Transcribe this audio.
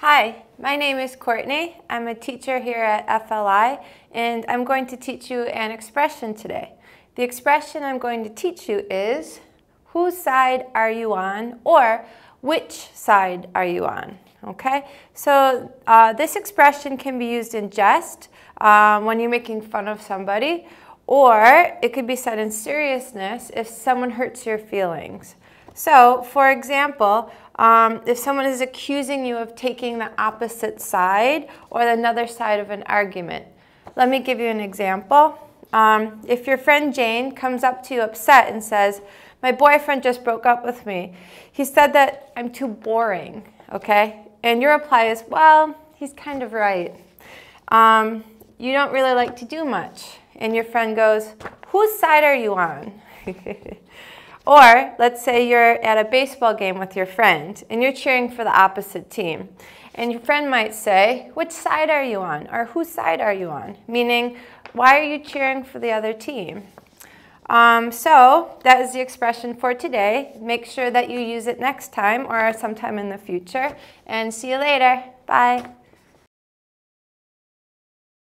Hi, my name is Courtney. I'm a teacher here at FLI and I'm going to teach you an expression today. The expression I'm going to teach you is whose side are you on or which side are you on? Okay, so uh, this expression can be used in jest um, when you're making fun of somebody or it could be said in seriousness if someone hurts your feelings. So, for example, um, if someone is accusing you of taking the opposite side or another side of an argument. Let me give you an example. Um, if your friend Jane comes up to you upset and says, my boyfriend just broke up with me. He said that I'm too boring, okay? And your reply is, well, he's kind of right. Um, you don't really like to do much. And your friend goes, whose side are you on? Or let's say you're at a baseball game with your friend and you're cheering for the opposite team. And your friend might say, which side are you on? Or whose side are you on? Meaning, why are you cheering for the other team? Um, so that is the expression for today. Make sure that you use it next time or sometime in the future. And see you later. Bye.